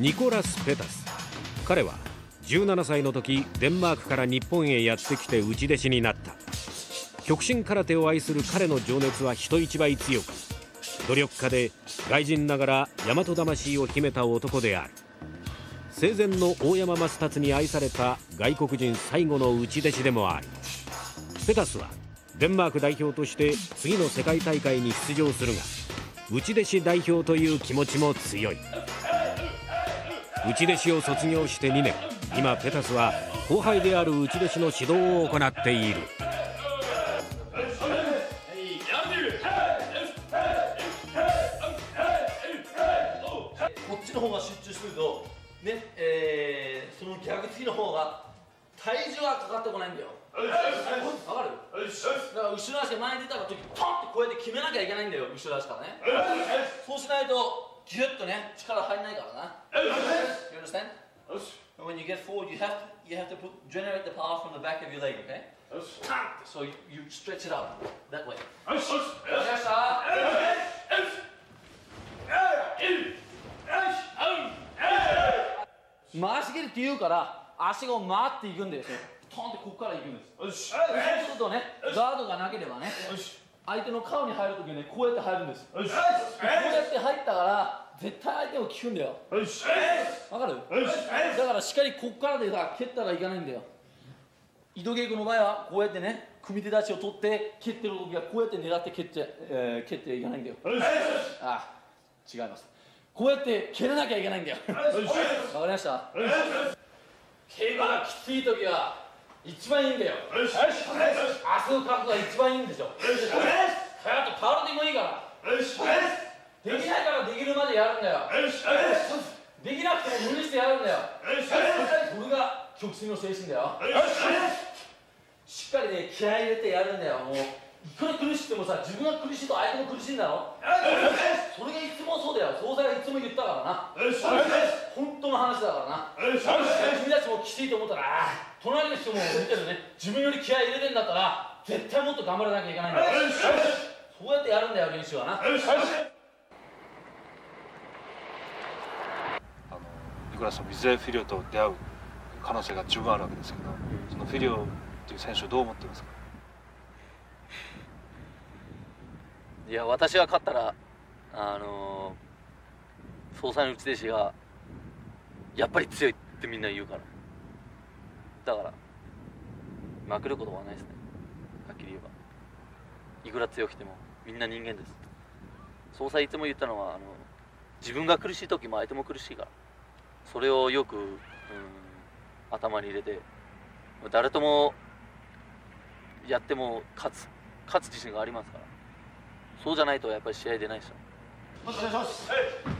ニコラス・ペタス。彼は17歳の時デンマークから日本へやってきて内弟子になった。極真空手を愛する彼の情熱は人一倍強く努力家で外人ながら大和魂を秘めた男である。生前の大山益達に愛された外国人最後の内弟子でもある。ペタスはデンマーク代表として次の世界大会に出場するが内弟子代表という気持ちも強い。内弟子を卒業して2年。今ペタスは後輩である内弟子の指導を行っている。こっちの方が集中するとねえー、その逆次の方が体重がかかってこないんだよ。わかる？だから後ろ足が前に出た時ポンってこうやって決めなきゃいけないんだよ後ろ足からね。そうしないとギュッとね力入んないからな You understand? When you get forward you have to, you have to put, generate the power from the back of your leg, okay? So you, you stretch it out that way わかりました回し蹴りって言うから足が回っていくんですよトンってここからいくんですそうするとねガードがなければね相手の顔に入るときにねこうやって入るんですこうやって入ったから絶対相手を効くんだよ。わかる？だからしっかりここからでさ蹴ったらいかないんだよ。井戸稽古の場合はこうやってね組み手出しを取って蹴ってる時はこうやって狙って蹴っちゃ、えー、蹴っていかないんだよ。ああ違います。こうやって蹴らなきゃいけないんだよ。わかりました？競馬がきつい時は一番いいんだよ。明日の覚悟が一番いいんでしょ。早くパウルでもいいから。できないからできるまでやるんだよ。できなくても無理してやるんだよ。これが極真の精神だよ。し。っかりね気合い入れてやるんだよ。もういくら苦しくてもさ自分が苦しいと相手も苦しいんだろ？それがいつもそうだよ。総裁がいつも言ったからな。本当の話だからなきついと思ったら隣の人も見てるね。自分より気合い入れてんだったら絶対もっと頑張らなきゃいけないんだ。よそうやってやるんだよ練習はな。あのニコラスのミズレフィリオと出会う可能性が十分あるわけですけどそのフィリオっていう選手をどう思ってますか？いや私が勝ったらあのー、総裁の内弟子がやっぱり強いってみんな言うからだから負けることはないですね。はっきり言えば。いくら強くてもみんな人間です。総裁いつも言ったのはあの自分が苦しい時も相手も苦しいから。それをよく、うん、頭に入れて誰ともやっても勝つ勝つ自信がありますから。そうじゃないとやっぱり試合出ないですよ。お願いしま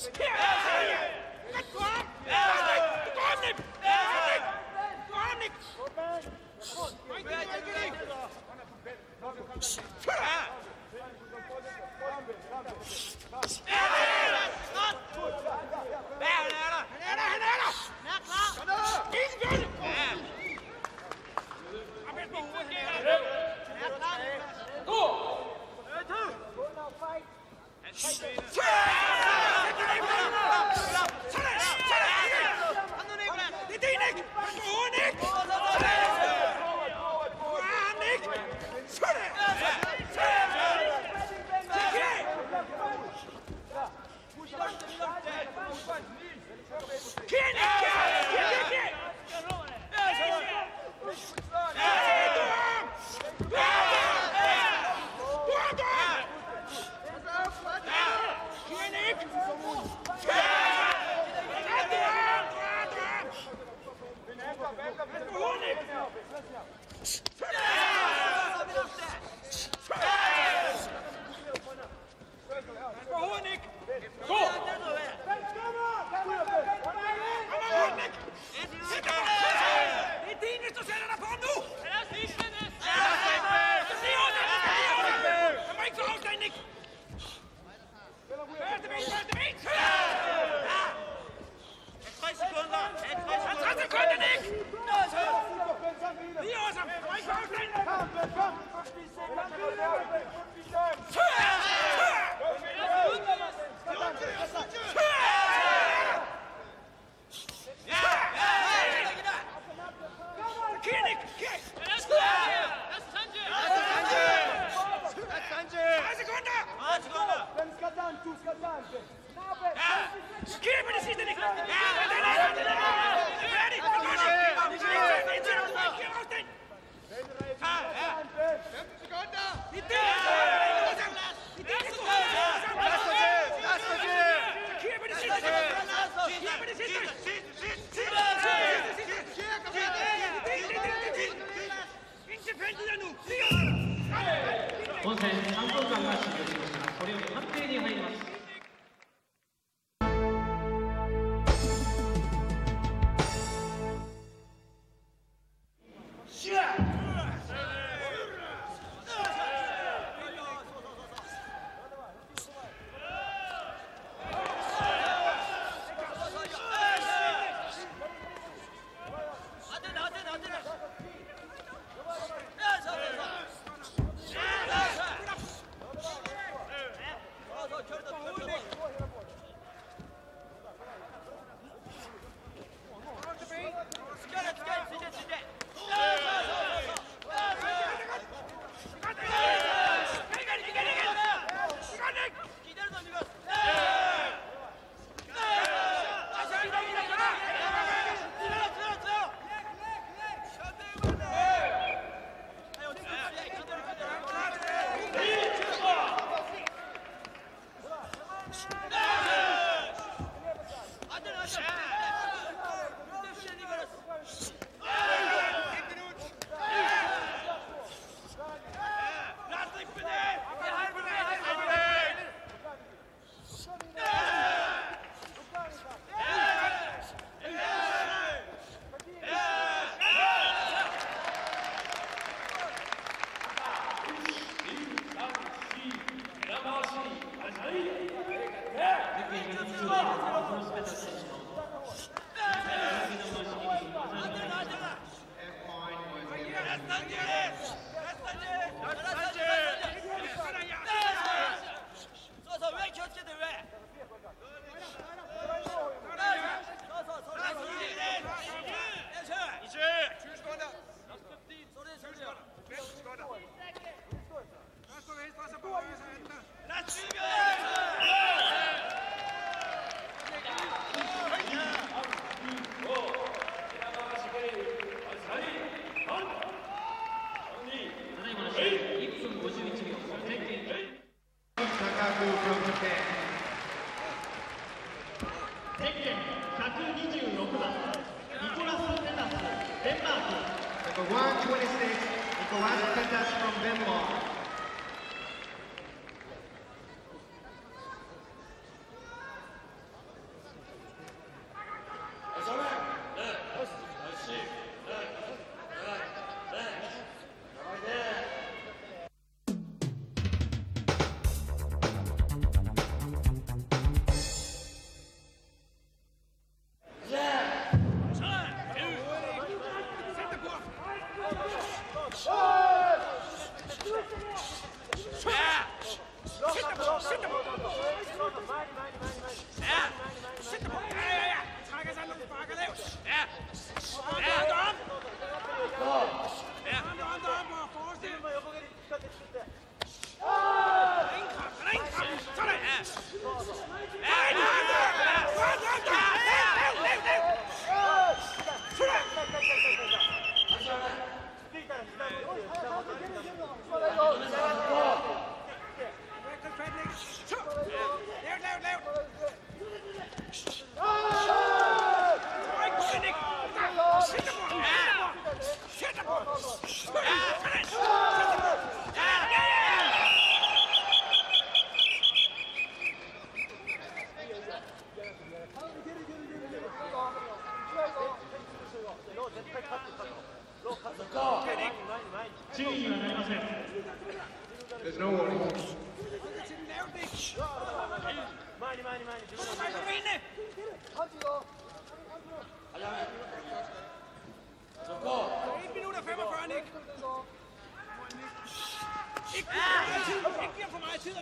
Eagles. Yeah.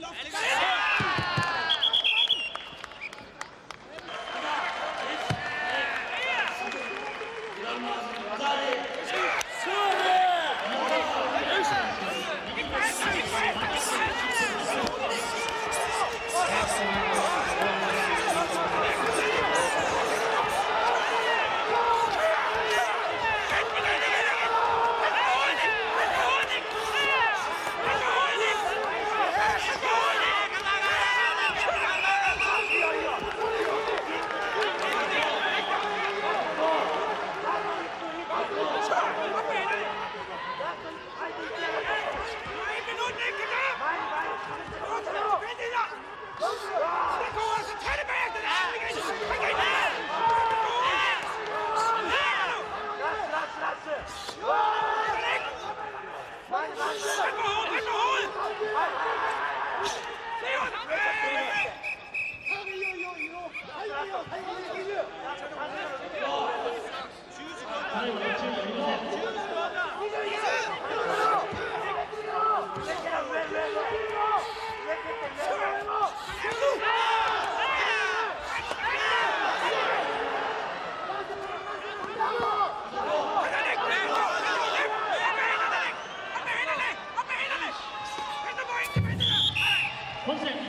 本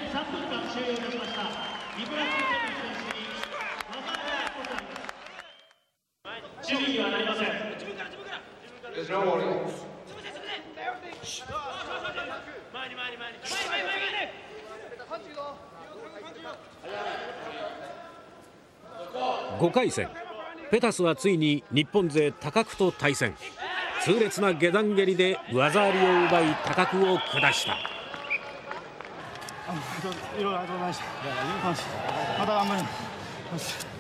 3分間終了いたしましたニコラス・ケネ選手に技ありがございます守備にはなりません5回戦。ペタスはついに日本勢高久と対戦。痛烈な下段蹴りで技ありを奪い高久を下した。いろいろありがとうござ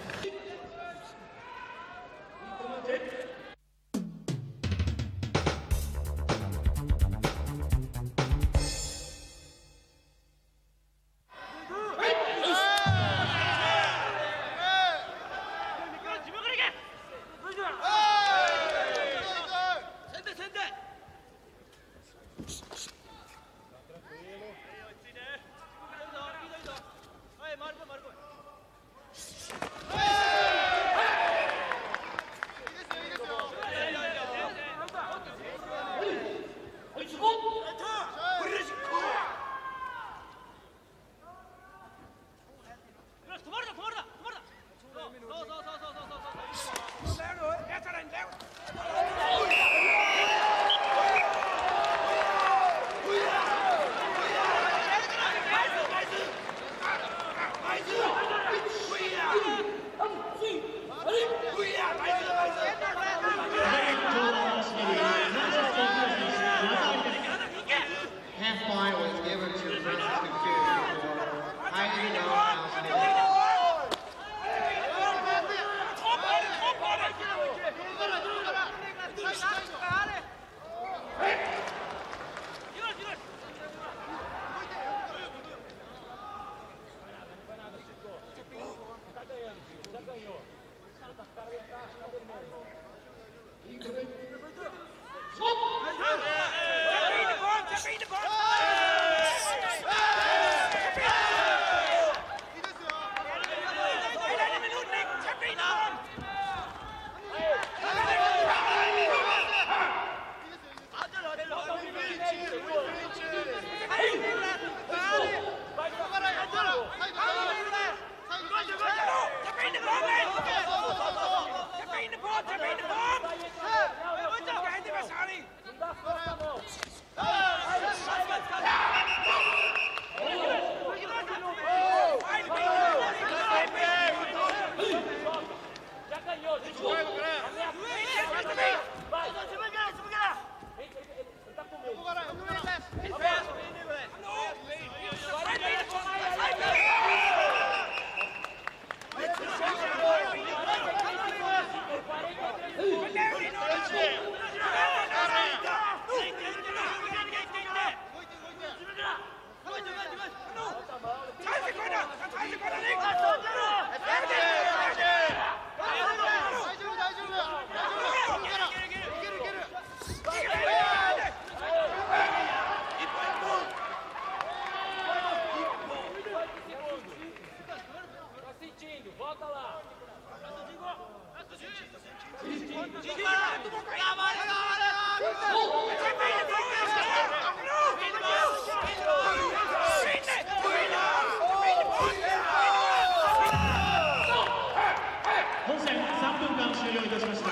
分間終了いたしました。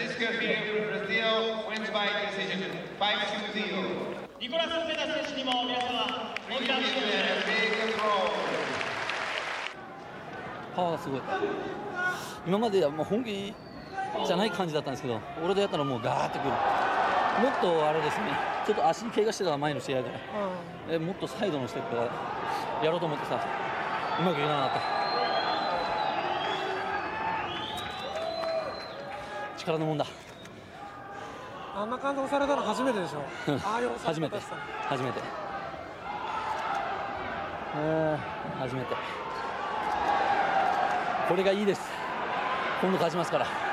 Nicolas Pena ニコラス・ペ選手にも皆様、おいでくださ。パワーがすごい。今まではもう本気じゃない感じだったんですけど俺でやったらもうガーってくる。もっとあれですねちょっと足怪我してた前の試合で、えもっとサイドのステップがやろうと思ってさうまくいかなかった。力のもんだあんな感動されたの初めてでしょ。初めて。初めて。えー初めてこれがいいです。今度勝ちますから。